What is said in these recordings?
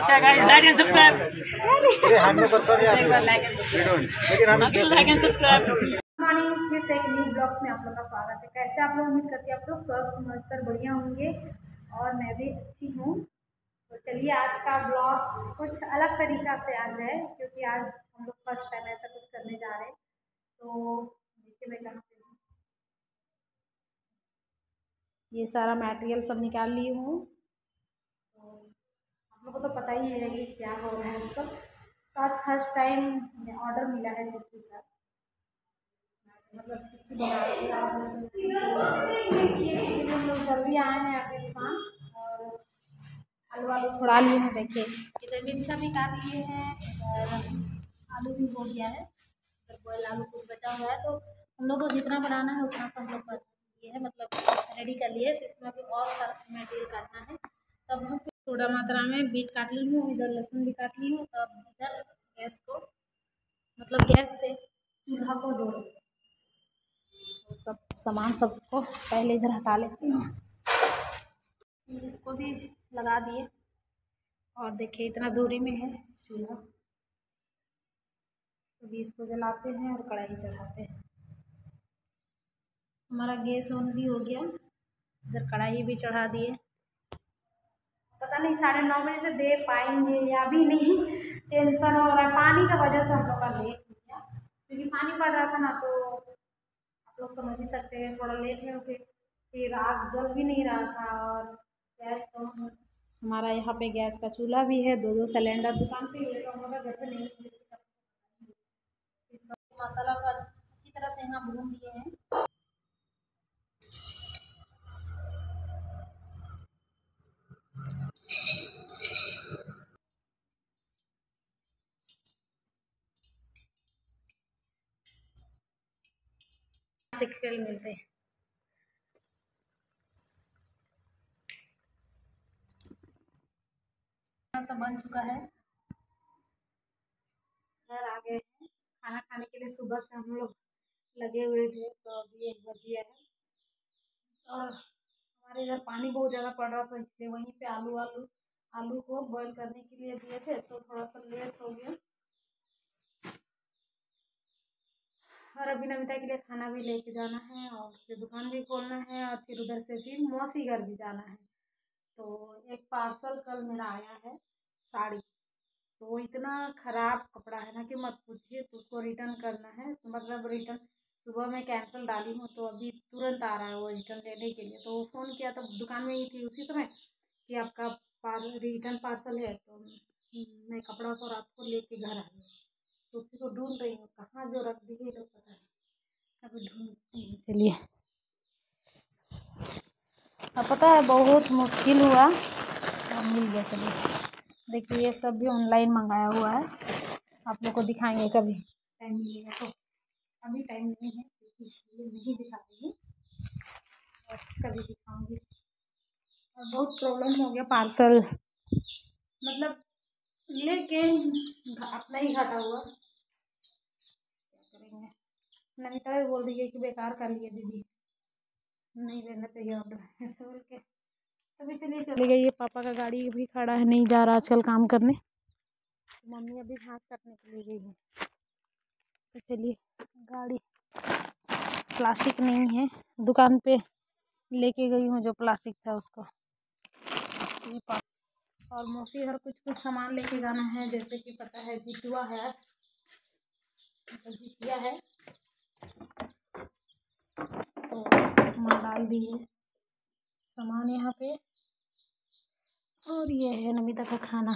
अच्छा guys like and subscribe अरे हमने बता दिया एक बार लाइक एंड सब्सक्राइब लेकिन हम लाइक एंड सब्सक्राइब मॉर्निंग फिर से एक न्यू ब्लॉग्स में आप लोग का स्वागत है। कैसे आप लोग? उम्मीद करते हैं आप लोग स्वस्थ मस्त और बढ़िया होंगे। और मैं भी अच्छी हूँ। तो चलिए आज का ब्लॉग्स कुछ अलग तरीका से आज है क्योंकि आज हम लोग फ़र्स्ट टाइम ऐसा कुछ करने जा रहे हैं। तो देखिए मैं कहाँ पे हूँ। ये सारा मटेरियल सब निकाल ली हूँ। आप लोग को तो पता ही है कि क्या हो रहा है सब तो आज फ़र्स्ट टाइम ऑर्डर मिला है टिक्की का। मतलब जल्दी आए हैं आपकी दुकान, और आलू आलू थोड़ा लिए हैं देखिए इधर मिर्चा भी काट लिए हैं, इधर आलू भी हो गया है। इधर बॉयल आलू कुछ बचा हुआ है तो हम लोग को जितना बनाना है उतना सब हम लोग कर लिए है मतलब रेडी कर लिए इसमें अभी और सारा मटेरियल काटना है। तब हम थोड़ा मात्रा में बीट काट ली हूँ, इधर लहसुन भी काट ली हूँ, तब इधर गैस को मतलब गैस से चूल्हा को जोड़ तो सब सामान सबको पहले इधर हटा लेती हूँ। इसको भी लगा दिए। और देखिए, इतना दूरी में है चूल्हा। अभी इसको जलाते हैं और कढ़ाई चढ़ाते हैं। हमारा गैस ऑन भी हो गया। इधर कढ़ाई भी चढ़ा दिए। पता नहीं साढ़े नौ बजे से दे पाएँगे या भी नहीं, टेंशन हो रहा है पानी का वजह से हम लोग का लेट हो गया। क्योंकि पानी पड़ रहा था ना तो आप लोग समझ ही सकते हैं, थोड़ा लेट है फिर फिर आग जल भी नहीं रहा था और गैस तो हमारा यहाँ पे गैस का चूल्हा भी है दो दो सिलेंडर दुकान पे ही तो घर पे नहीं मसाला को अच्छी तरह से यहाँ भून दिए हैं। सिक्सल मिलते हैं। बन चुका है। घर आ गए हैं। खाना खाने के लिए सुबह से हम लोग लगे हुए थे तो अभी एक बज गया है। और हमारे इधर पानी बहुत ज़्यादा पड़ रहा था, इसलिए वहीं पे आलू आलू आलू को बॉईल करने के लिए दिए थे तो थोड़ा सा लेट हो गया। और अभी नमिता के लिए खाना भी लेके जाना है और फिर दुकान भी खोलना है और फिर उधर से फिर मौसी घर भी जाना है। तो एक पार्सल कल मेरा आया है साड़ी। तो वो इतना ख़राब कपड़ा है ना कि मत पूछिए तो उसको रिटर्न करना है। तो मतलब रिटर्न सुबह मैं कैंसिल डाली हूँ तो अभी तुरंत आ रहा है वो रिटर्न लेने के लिए। तो फ़ोन किया तब दुकान में ही थी उसी समय कि आपका पार रिटर्न पार्सल है तो मैं कपड़ा को रात को लेके घर आई तो उसी को ढूंढ रही हूँ, कहाँ जो रख दी है, पता है अभी ढूंढती हूँ, चलिए। अब पता है, बहुत मुश्किल हुआ और मिल गया, चलिए। देखिए, ये सब भी ऑनलाइन मंगाया हुआ है। आप लोग को दिखाएँगे कभी। टाइम मिलेगा तो। अभी टाइम नहीं है इसलिए नहीं दिखा रही और कभी दिखाऊँगी। और बहुत प्रॉब्लम हो गया पार्सल मतलब लेके अपना ही घाटा हुआ। नमिता भी बोल है कि बेकार कर लिए दीदी। नहीं लेना चाहिए ऑर्डर ऐसे बोल के। तभी चलिए चले गई ये पापा का गाड़ी भी खड़ा है नहीं जा रहा आजकल काम करने। तो मम्मी अभी घास काटने के लिए गई है। तो चलिए गाड़ी प्लास्टिक नहीं है दुकान पे लेके गई हूँ जो प्लास्टिक था उसको। ये और मौसी हर कुछ कुछ सामान लेके जाना है जैसे कि पता है जितुआ है। जितिया है। तो माँ डाल दी है सामान यहाँ पे। और ये है नमिता का खाना।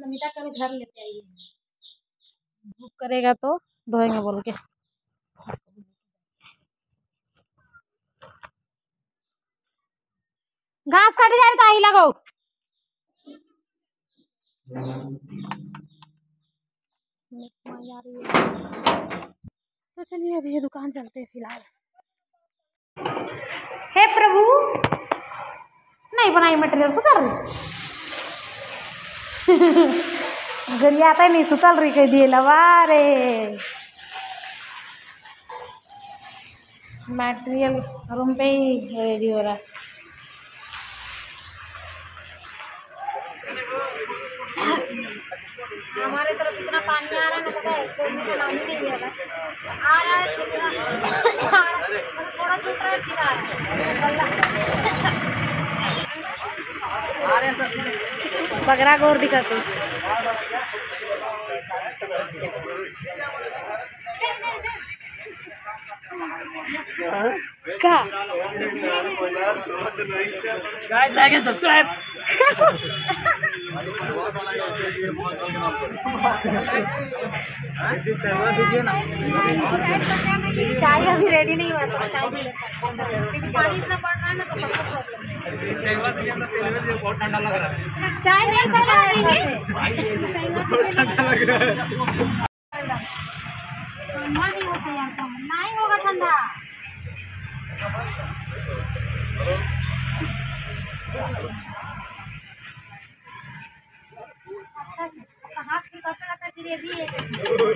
नमिता का भी घर लेते आइए बुक करेगा तो धोएँगे बोल के। घास काटे जा रही तो लगाओ। जा रही है तो चलिए अभी ये दुकान चलते हैं फ़िलहाल। हे प्रभु, नहीं बनाई मटेरियल सुधर गरियाता नहीं सुतल रही, कह दिए, लवा रे। मटेरियल रूम पे ही रेडी हो रहा। है हमारे तरफ़ इतना पानी आ रहा है ना पता है छोड़ने का नाम ही नहीं ले रहा आ रहा है थोड़ा छूट रहा है। फिर आ रहा है। बकरा गौर दिखाते and subscribe. चाय अभी रेडी नहीं हुआ, सब चाय। क्योंकि पानी इतना पड़ रहा है ना तो प्रॉब्लम चाय नहीं ठंडा से अपना हाथ फिर करते करते फिर ये भी है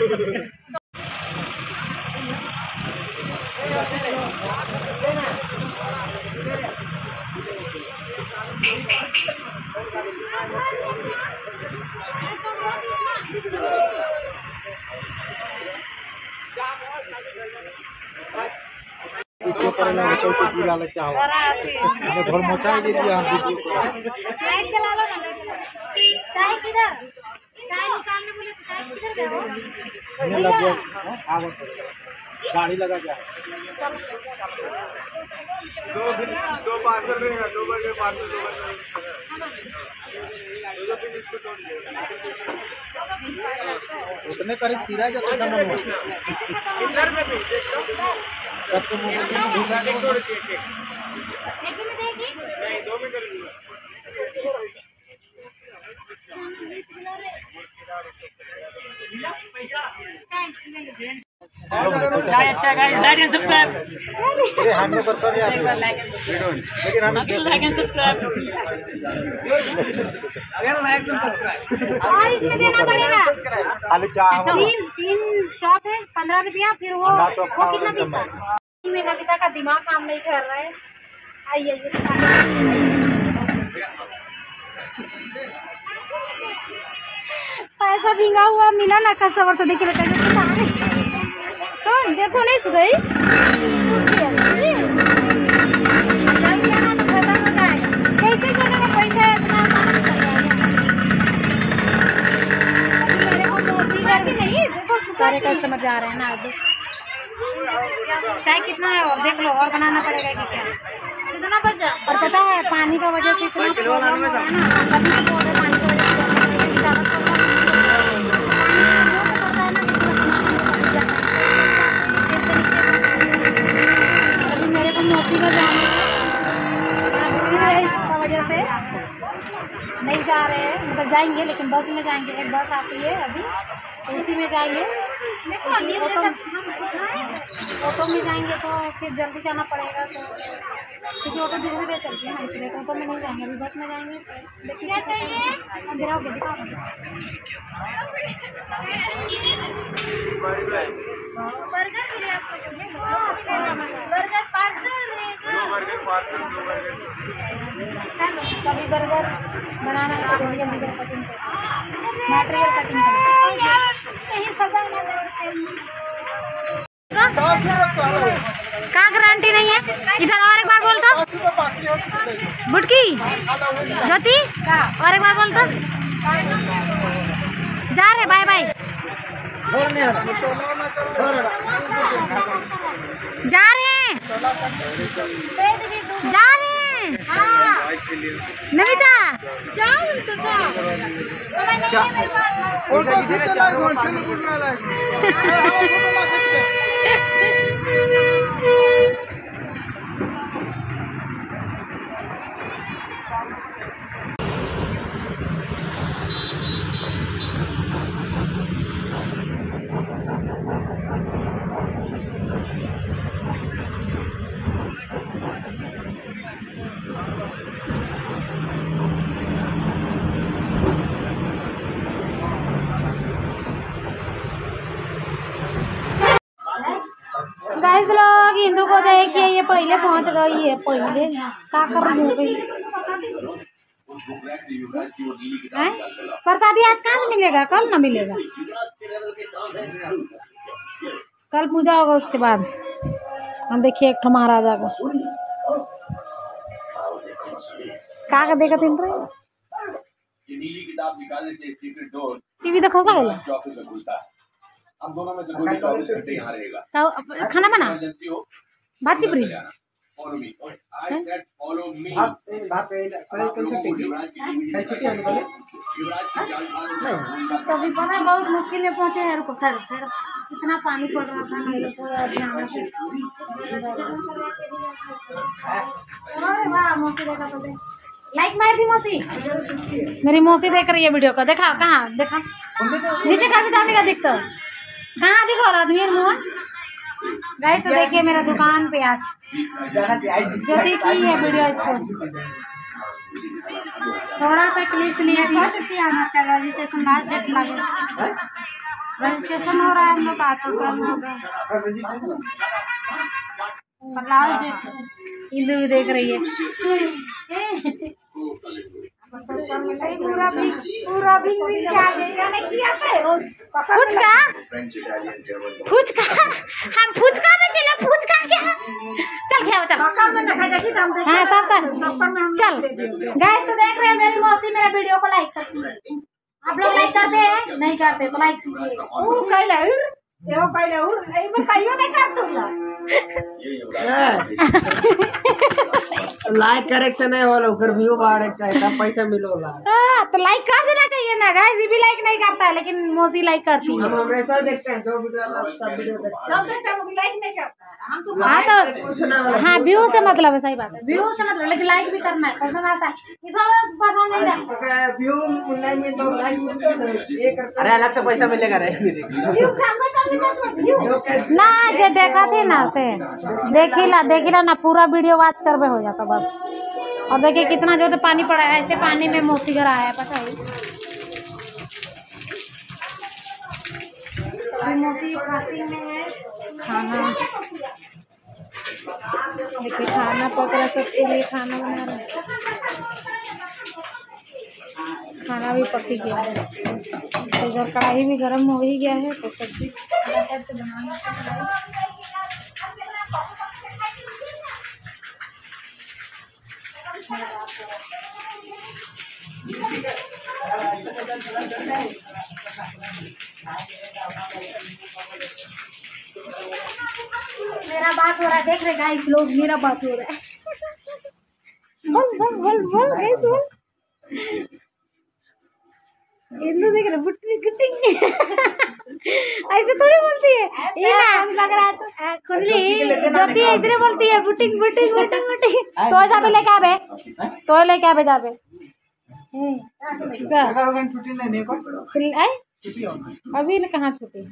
वीडियो करे लगे तो के गिरा ले चाहो हमें घर मोचा के दिया हम वीडियो करे लाइट चला लो ना। चाय किधर? चाय निकालने बोले तो चाय किधर गए हो हमें लग। गया आगे गाड़ी लगा जा उतने करीब सिरा जाता सामान में तब तो मोबाइल में ढूंढा दो एक में देगी चाय अच्छा guys, like and subscribe. अरे हमें नहीं आप लेकिन हम Please like and subscribe. और इसमें देना पड़ेगा। चाह तीन तीन चौप है पंद्रह रुपया फिर वो वो कितना एकदम पीसा? में नबिता का दिमाग काम नहीं कर रहा है। आइए पैसा भींगा हुआ मिला ना कस्टमर से देखिए देखो नहीं सुख गई सूख गया, सुनिए। जल गया ना खत्म जाएगा कैसे चलेगा पैसा इतना आसानी से चल जाएगा। अभी मेरे को मौसी घर भी नहीं देखो सारे कस्टमर जा रहे हैं ना चाय कितना है? और देख लो और बनाना पड़ेगा कि क्या? कितना बचा? और पता है पानी का वजह से इतना प्रॉब्लम हो रहा है ना तभी तो पानी की वजह से प्रॉब्लम हो रही है, ज़्यादा प्रॉब्लम नहीं है। पानी का ज़ोर से पड़ता है ना, फिर रखना है। कैसे नीचे- अभी मेरे को जाना है। इसका वजह से। नहीं जा रहे हैं। मतलब जाएँगे लेकिन बस में जाएँगे। एक बस आती है अभी। तो उसी में जाएँगे। ऑटो ऑटो में जाएँगे तो फिर जल्दी जाना पड़ेगा तो। क्योंकि ऑटो धीरे धीरे चलती है ना इसलिए तो ऑटो में नहीं जाएँगे। अभी बस में जाएँगे। देखिए क्या चाहिए? अंधेरा हो गया दिखाओ बर्गर कभी बर्गर बनाना है तो जल्दी जल्दी कर कटिंग मटेरियल कटिंग कहीं सजा गारंटी नहीं है? इधर और एक बार बोल तो। बुटकी, ज्योति, और एक बार बोल तो। जा रहे बाय बाय जा रहे हैं। जा रहे हैं। नमिता। जाओ तो जाओ समय नहीं है मेरे पास गाइस लोग हिंदू को ये पहले पहुँच गई है पहले का कर हो गई। हैं? प्रसादी आज कहाँ से मिलेगा? कल ना मिलेगा। कल पूजा होगा उसके बाद। हम देखिए एक महाराजा का। का का सीक्रेट डोर टीवी देखो सकेला। खुलता है हम दोनों में खाना बना। भात युवराज की जान तो अभी पता है। बहुत मुश्किल में पहुँचे हैं। रुको सर सर इतना पानी पड़ रहा था हम लोग को जाना अरे वाह मौसी देखा तो लाइक मार दी मौसी? मेरी मौसी देख रही है वीडियो को। देखा कहाँ? देखा। नीचे का भी जाने का दिखता कहाँ दिखा रहा आदमी मुँह गाइस तो देखिए मेरा दुकान पे आज ज्योति की है वीडियो इस पर थोड़ा सा क्लिप्स लिए थी। रजिस्ट्रेशन लास्ट डेट लगे रजिस्ट्रेशन हो रहा है हम लोग का तो कल होगा। लास्ट डेट इंदु भी देख रही है। पूरा पूरा भी फुचका फुचका? हम फुचका में चले फुचका क्या? चल खाओ चल। हाँ सब कर। चल। गाइस तो देख रहे हैं मेरी मौसी मेरा वीडियो को लाइक करती है। आप लोग लाइक करते हैं? नहीं करते तो लाइक कीजिए। लाइक करे से नहीं होला ओकर व्यू बढ़े चाहिए तब पैसा मिलोला हाँ, तो लाइक कर देना चाहिए ना गाइस ये भी लाइक नहीं करता है लेकिन मौसी लाइक करती है। हम हमेशा देखते हैं जो वीडियो सब वीडियो देखते हैं। हाँ तो कुछ ना होला। हाँ व्यू से मतलब है सही बात है। व्यू से मतलब लेकिन लाइक भी करना है पसंद आता है। ये सब पसंद नहीं आता व्यू नहीं मिलता तो लाइक मिलता है एक अरे अलग से पैसा मिलेगा रे। ना जे देखा थी ना से देखी ला देखी ला ना पूरा वीडियो वॉच करबे हो जाता बस। और देखिए कितना जो तो पानी पड़ा है ऐसे पानी में मौसी घर आया है पता है? में है। खाना। देखिए खाना पक रहा सबके लिए खाना बना रहे हैं। खाना भी पक ही गया है। तो इधर कढ़ाई भी गर्म हो ही गया है तो सब्ज़ी फटाफट से बनाना मेरा बात हो रहा है देख रहे गाइस लोग मेरा बात हो रहा है। बोल बोल बोल बोल गाइस बोल। इंदु देख रहे ऐसे थोड़ी बोलती है। ये ना लग रहा है खुदली ज्योति ऐसे बोलती है बुटिंग बुटिंग बुटिंग बुटिंग तो ऐसा भी लेके आवे तो लेके आवे जावे अभी न कहाँ छुट्टी है?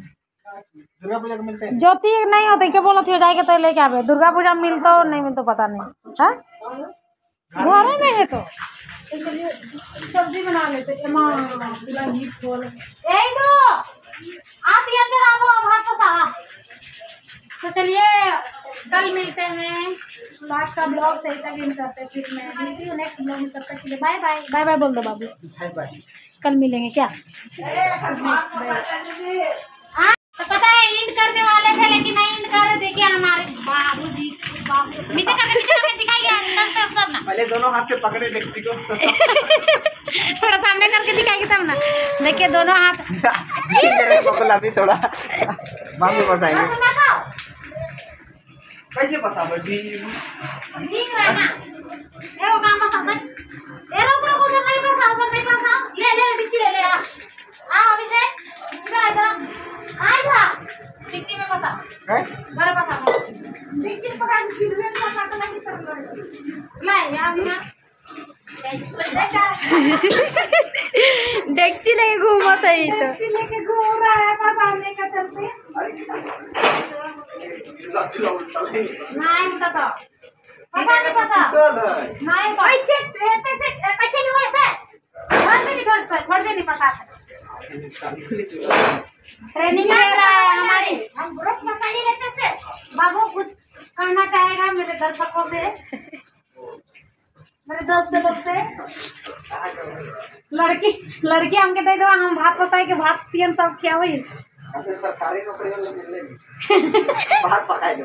दुर्गा पूजा को मिलते हैं? ज्योति नहीं होती क्या बोलती हो जाएगा तो लेके आवे? दुर्गा पूजा मिलता हो नहीं मिलता पता नहीं। हाँ? घर में है तो। सब्ज़ी बना लेते तो चलिए कल मिलते हैं। लास्ट का ब्लॉग सही तक इन करते फिर मैं मिलती हूँ नेक्स्ट ब्लॉग में तब तक के लिए बाय बाय बाय बाय बोल दो बाबू। बाय बाय कल मिलेंगे क्या? हाँ तो पता है इंड करने वाले थे लेकिन नहीं इंड कर रहे देखिए हमारे? बाबू जी नीचे करके नीचे करके दिखाइए अंदर से ना। पहले दोनों हाथ से पकड़े देखती को। थोड़ा सामने करके दिखाएगी तब ना। देखिए दोनों हाथ। पकड़ा भी थोड़ा। में बताएँगे पसा भी ठीक है ना ए वो काम बस आता ए रुक रुक उधर नहीं बस उधर नहीं बस ले ले डिक्की ले ले आ आ अभी से इधर इधर आ इधर डिक्की में बसा है घर बसा डिक्की पकड़ के फिर में बसा के लगी कर ले यहाँ भी ना डेक्ची लेके घूमा था ही तो लेके घूम रहा है फसाने का चलते फसा ट्रेनिंग ले रहा है हमारी हम ग्रुप फसाई से बाबू कुछ कहना चाहेगा मेरे दर्शकों से मेरे दोस्त से लड़की लड़की हमके दे दो हम भात पसाई के भात पियन सब क्या हुई? सरकारी नौकरी मिलेगी बाहर पकाए दो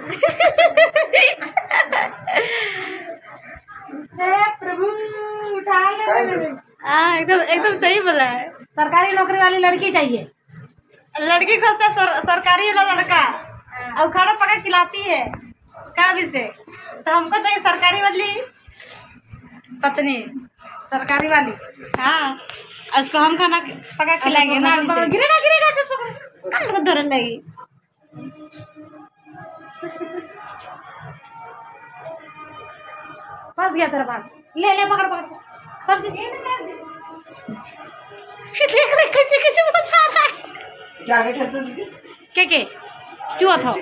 प्रभु उठा हाँ एकदम एकदम सही बोला है सरकारी नौकरी वाली लड़की चाहिए लड़की खोजता सर, सरकारी वाला लड़का और खाना पका खिलाती है का भी से तो हमको चाहिए सरकारी वाली पत्नी सरकारी वाली हाँ उसको हम खाना पका खिलाएँगे ना गिरेगा गिरेगा। हमको धरन लगी फंस गया तेरा बाल। ले ले पकड़ पकड़। सब देख देख कैसे कैसे फंसा रहा है? क्या आगे करते हैं के के? चुआ था।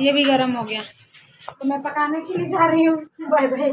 ये भी गर्म हो गया। तो मैं पकाने के लिए जा रही हूँ। Bye bye